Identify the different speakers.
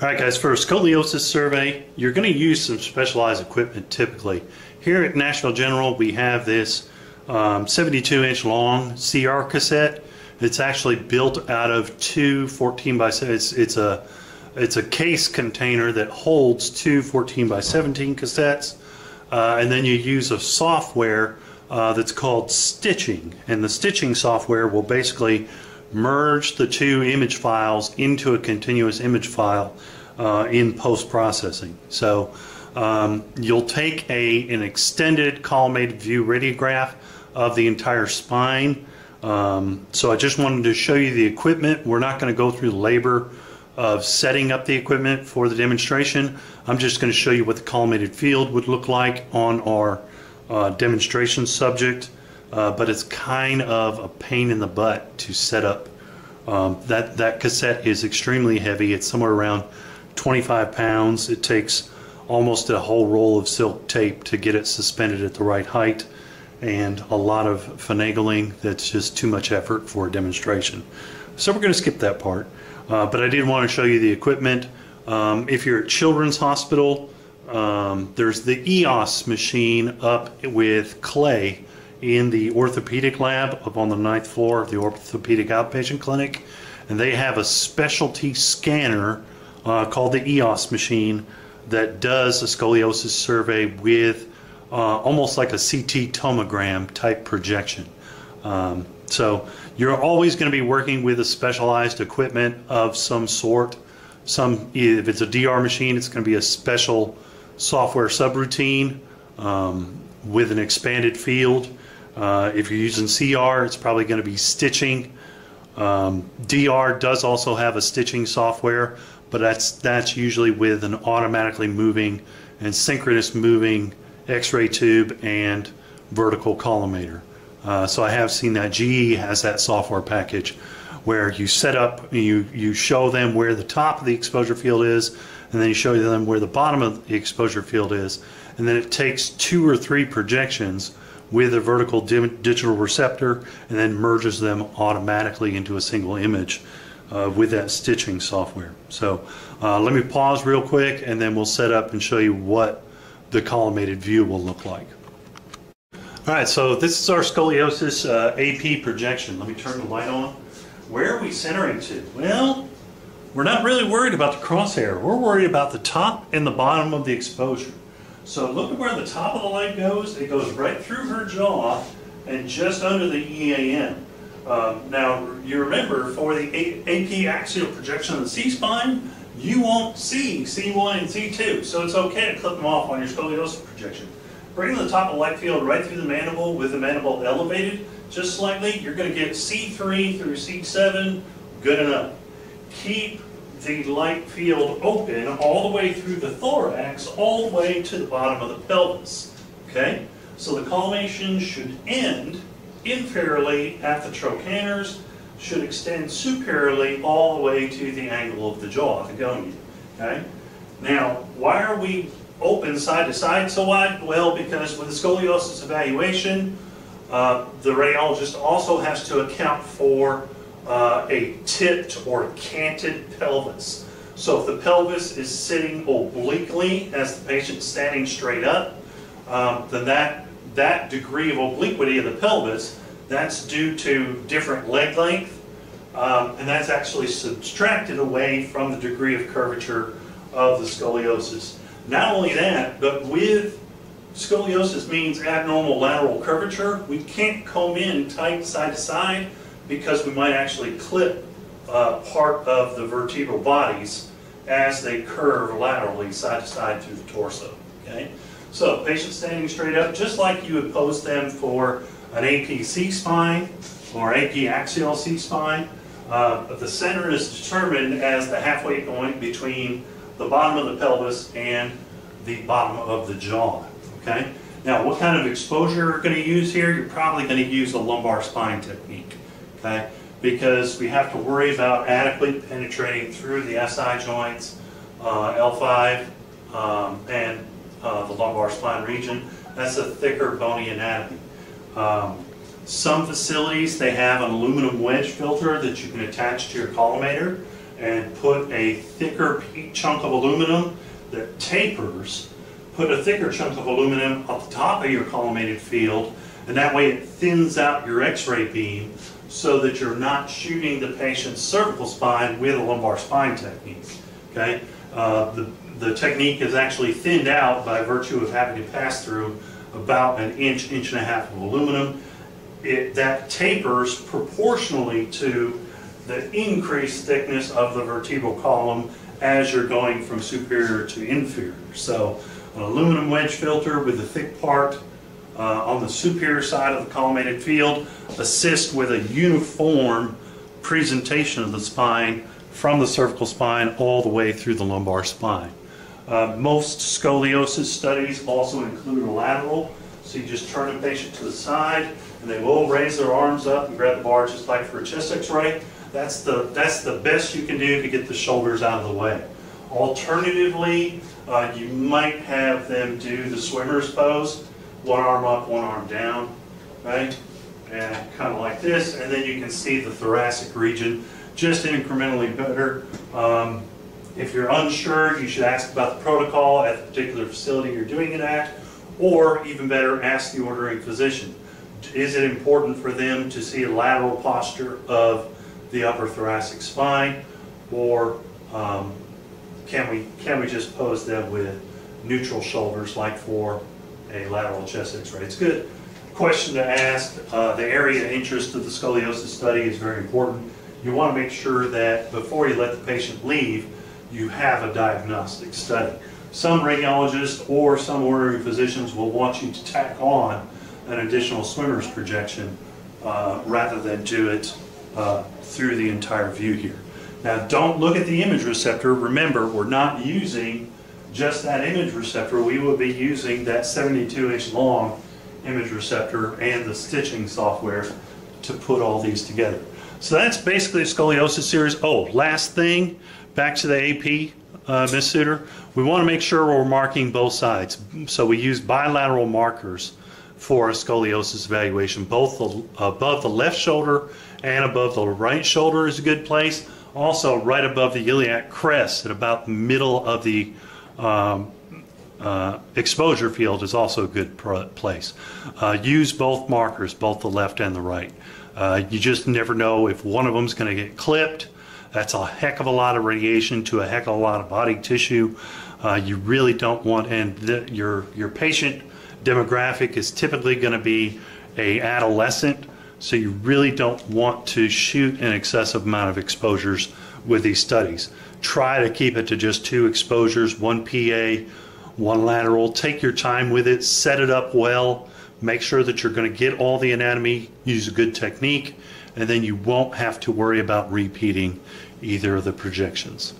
Speaker 1: All right, guys, for a scoliosis survey, you're going to use some specialized equipment typically. Here at Nashville General, we have this 72-inch um, long CR cassette. It's actually built out of two 14 by 7. It's, it's a it's a case container that holds two 14 by 17 cassettes, uh, and then you use a software uh, that's called stitching, and the stitching software will basically merge the two image files into a continuous image file uh, in post-processing. So um, you'll take a, an extended collimated view radiograph of the entire spine. Um, so I just wanted to show you the equipment. We're not going to go through the labor of setting up the equipment for the demonstration. I'm just going to show you what the collimated field would look like on our uh, demonstration subject uh, but it's kind of a pain in the butt to set up. Um, that, that cassette is extremely heavy. It's somewhere around 25 pounds. It takes almost a whole roll of silk tape to get it suspended at the right height and a lot of finagling that's just too much effort for a demonstration. So we're going to skip that part. Uh, but I did want to show you the equipment. Um, if you're at Children's Hospital, um, there's the EOS machine up with clay in the orthopedic lab up on the ninth floor of the orthopedic outpatient clinic. And they have a specialty scanner uh, called the EOS machine that does a scoliosis survey with uh, almost like a CT tomogram type projection. Um, so you're always going to be working with a specialized equipment of some sort. Some, if it's a DR machine, it's going to be a special software subroutine um, with an expanded field. Uh, if you're using CR, it's probably going to be stitching. Um, DR does also have a stitching software, but that's that's usually with an automatically moving and synchronous moving X-ray tube and vertical collimator. Uh, so I have seen that GE has that software package where you set up, you you show them where the top of the exposure field is, and then you show them where the bottom of the exposure field is, and then it takes two or three projections with a vertical digital receptor and then merges them automatically into a single image uh, with that stitching software. So uh, let me pause real quick and then we'll set up and show you what the collimated view will look like. All right, so this is our scoliosis uh, AP projection. Let me turn the light on. Where are we centering to? Well, we're not really worried about the crosshair. We're worried about the top and the bottom of the exposure. So look at where the top of the leg goes. It goes right through her jaw and just under the EAM. Um, now, you remember for the AP axial projection of the C-spine, you won't see C1 and C2, so it's okay to clip them off on your scoliosis projection. Bring the top of the leg field right through the mandible with the mandible elevated just slightly. You're going to get C3 through C7, good enough. Keep the light field open all the way through the thorax, all the way to the bottom of the pelvis. Okay? So the collimation should end inferiorly at the trochanters, should extend superiorly all the way to the angle of the jaw, the gonion. Okay? Now, why are we open side to side so wide? Well, because with the scoliosis evaluation, uh, the radiologist also has to account for uh, a tipped or canted pelvis. So if the pelvis is sitting obliquely as the patient is standing straight up, um, then that, that degree of obliquity of the pelvis, that's due to different leg length, um, and that's actually subtracted away from the degree of curvature of the scoliosis. Not only that, but with scoliosis means abnormal lateral curvature, we can't comb in tight side to side because we might actually clip uh, part of the vertebral bodies as they curve laterally side to side through the torso. Okay, so patient standing straight up, just like you would pose them for an AP C-spine or AP axial C-spine, uh, but the center is determined as the halfway point between the bottom of the pelvis and the bottom of the jaw. Okay. Now, what kind of exposure you're going to use here? You're probably going to use a lumbar spine technique okay? Because we have to worry about adequately penetrating through the SI joints, uh, L5, um, and uh, the lumbar spine region. That's a thicker bony anatomy. Um, some facilities, they have an aluminum wedge filter that you can attach to your collimator, and put a thicker chunk of aluminum that tapers, put a thicker chunk of aluminum at the top of your collimated field, and that way it thins out your x-ray beam so that you're not shooting the patient's cervical spine with a lumbar spine technique. Okay, uh, the, the technique is actually thinned out by virtue of having to pass through about an inch, inch and a half of aluminum. It, that tapers proportionally to the increased thickness of the vertebral column as you're going from superior to inferior. So an aluminum wedge filter with the thick part uh, on the superior side of the collimated field assist with a uniform presentation of the spine from the cervical spine all the way through the lumbar spine. Uh, most scoliosis studies also include a lateral, so you just turn the patient to the side and they will raise their arms up and grab the bar just like for a chest x-ray. That's the, that's the best you can do to get the shoulders out of the way. Alternatively, uh, you might have them do the swimmer's pose, one arm up, one arm down, right? And kind of like this, and then you can see the thoracic region just incrementally better. Um, if you're unsure, you should ask about the protocol at the particular facility you're doing it at, or even better, ask the ordering physician. Is it important for them to see a lateral posture of the upper thoracic spine, or um, can we can we just pose them with neutral shoulders like for a lateral chest X-ray? It's a good question to ask. Uh, the area of interest of the scoliosis study is very important. You want to make sure that before you let the patient leave, you have a diagnostic study. Some radiologists or some ordering physicians will want you to tack on an additional swimmer's projection uh, rather than do it uh, through the entire view here. Now don't look at the image receptor. Remember, we're not using just that image receptor. We will be using that 72 inch long image receptor and the stitching software to put all these together. So that's basically a scoliosis series. Oh, last thing, back to the AP, uh, Ms. Suter. We want to make sure we're marking both sides. So we use bilateral markers for a scoliosis evaluation. Both the, above the left shoulder and above the right shoulder is a good place. Also, right above the iliac crest at about the middle of the um, uh, exposure field is also a good place. Uh, use both markers, both the left and the right. Uh, you just never know if one of them is going to get clipped. That's a heck of a lot of radiation to a heck of a lot of body tissue. Uh, you really don't want, and the, your your patient demographic is typically going to be a adolescent, so you really don't want to shoot an excessive amount of exposures with these studies. Try to keep it to just two exposures, one PA, one lateral. Take your time with it, set it up well, make sure that you're going to get all the anatomy, use a good technique, and then you won't have to worry about repeating either of the projections.